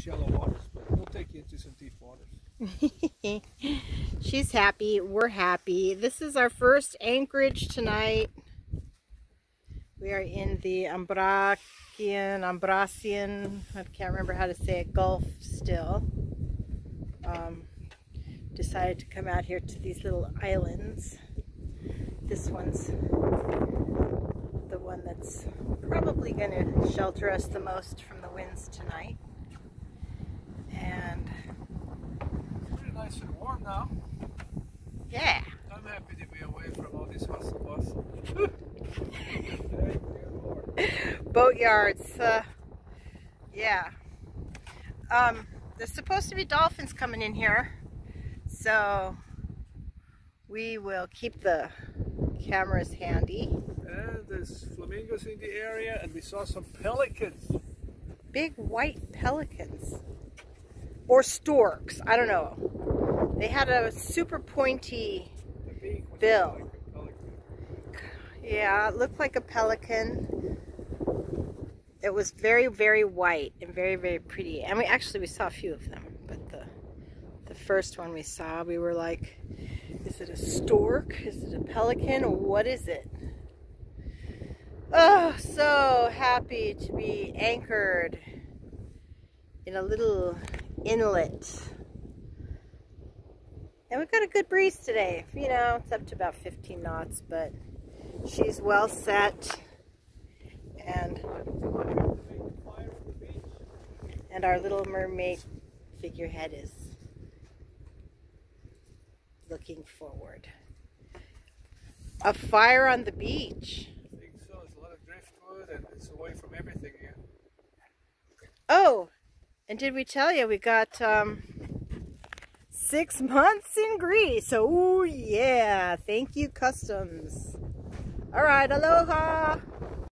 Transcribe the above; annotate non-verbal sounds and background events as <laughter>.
shallow waters, but we'll take you into some deep waters. <laughs> She's happy. We're happy. This is our first anchorage tonight. We are in the Ambracian, Ambracian, I can't remember how to say it, Gulf still. Um, decided to come out here to these little islands. This one's the one that's probably going to shelter us the most from the winds tonight. And Pretty nice and warm now. yeah, I'm happy to be away from all this hustle bustle. boat yards. Uh, yeah. Um, there's supposed to be dolphins coming in here, so we will keep the cameras handy. And there's flamingos in the area, and we saw some pelicans. Big white pelicans. Or storks, I don't know. They had a super pointy, Bill. yeah, it looked like a pelican. It was very, very white and very, very pretty. And we actually, we saw a few of them, but the, the first one we saw, we were like, is it a stork? Is it a pelican? What is it? Oh, so happy to be anchored in a little inlet. And we've got a good breeze today. You know, it's up to about 15 knots, but she's well set. And and our little mermaid figurehead is looking forward. A fire on the beach. I think so. There's a lot of driftwood, and it's away from everything here. Oh, and did we tell you we got um, six months in Greece? Oh yeah, thank you customs. All right, aloha.